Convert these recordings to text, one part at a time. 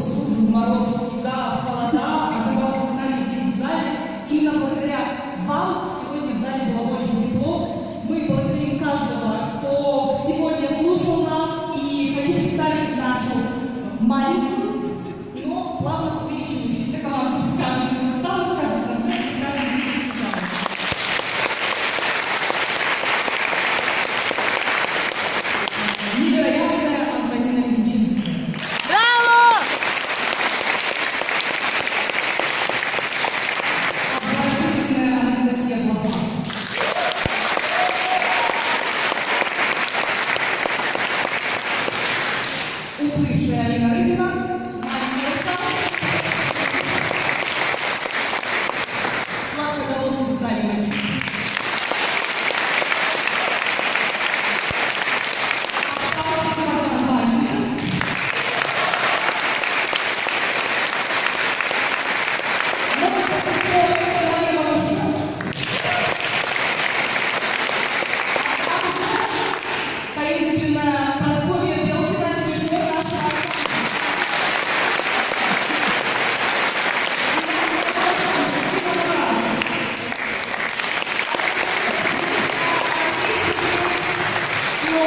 se subjugaram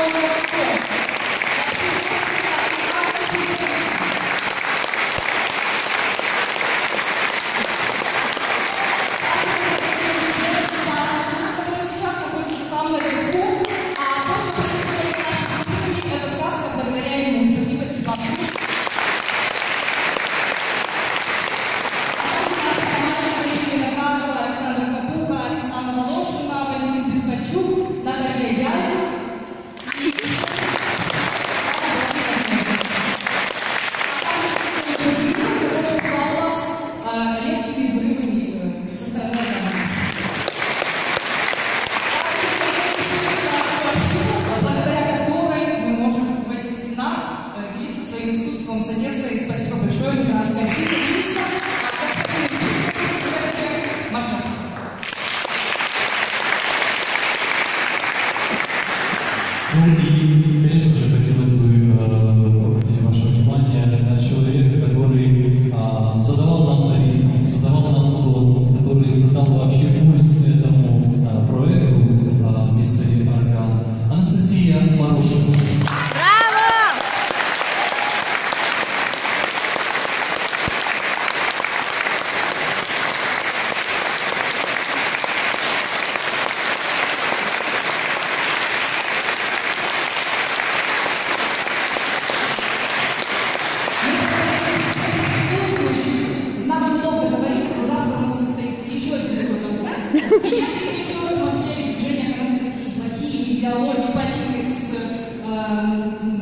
すいません。за детство. И спасибо большое, Лютеранская община. если мы все рассмотрели движение Анастасии, плохие идеологии, ну, борьбы с э,